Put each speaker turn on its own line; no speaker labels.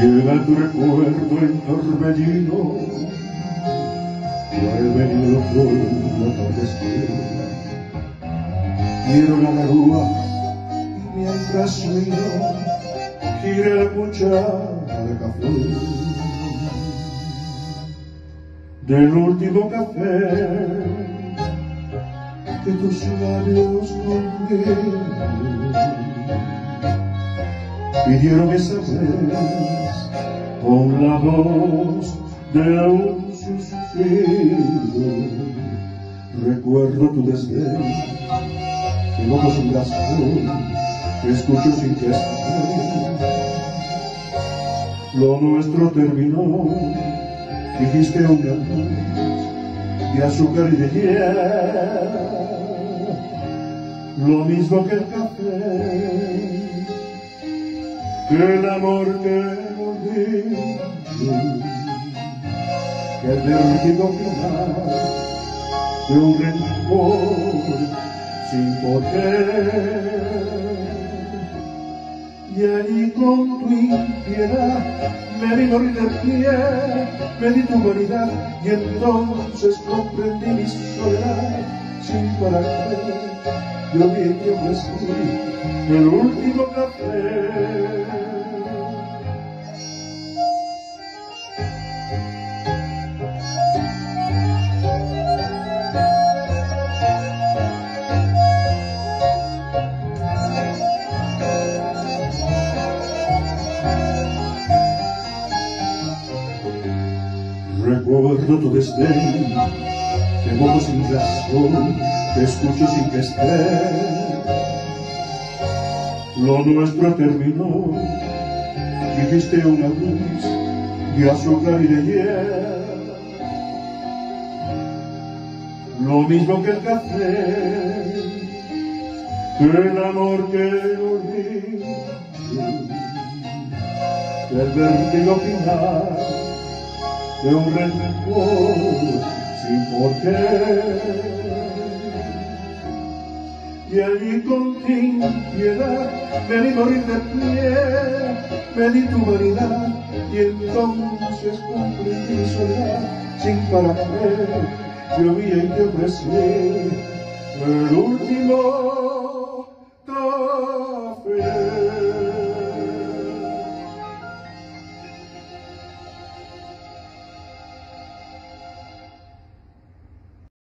Llega tu recuerdo en torbellino, venido por la tarde Quiero la garúa mientras sueño, gira la cuchara de café. Del último café que tus labios conmigo pidieron esa vez con la voz de un suspiro. Recuerdo tu desdén, que no sin razón, que escucho sin que Lo nuestro terminó, dijiste un adiós de azúcar y de hiel, lo mismo que el café el amor que volví, que el derretido final de un rencor sin poder. Y allí con tu impiedad me vi morir de pie, me di tu humanidad y entonces comprendí mi soledad sin qué yo vi que ofrecí el último café. Recuerdo tu desdén, te mojo sin razón, te escucho sin que esté. Lo nuestro terminó, dijiste una luz de azúcar y de hiel. Lo mismo que el café, el amor que olvidé, el vértigo final de un rencor sin por qué. Y allí con piedad me di morir de pie, me di tu vanidad y entonces comprendí mi soledad sin para qué. Yo vi y te ofrecí el último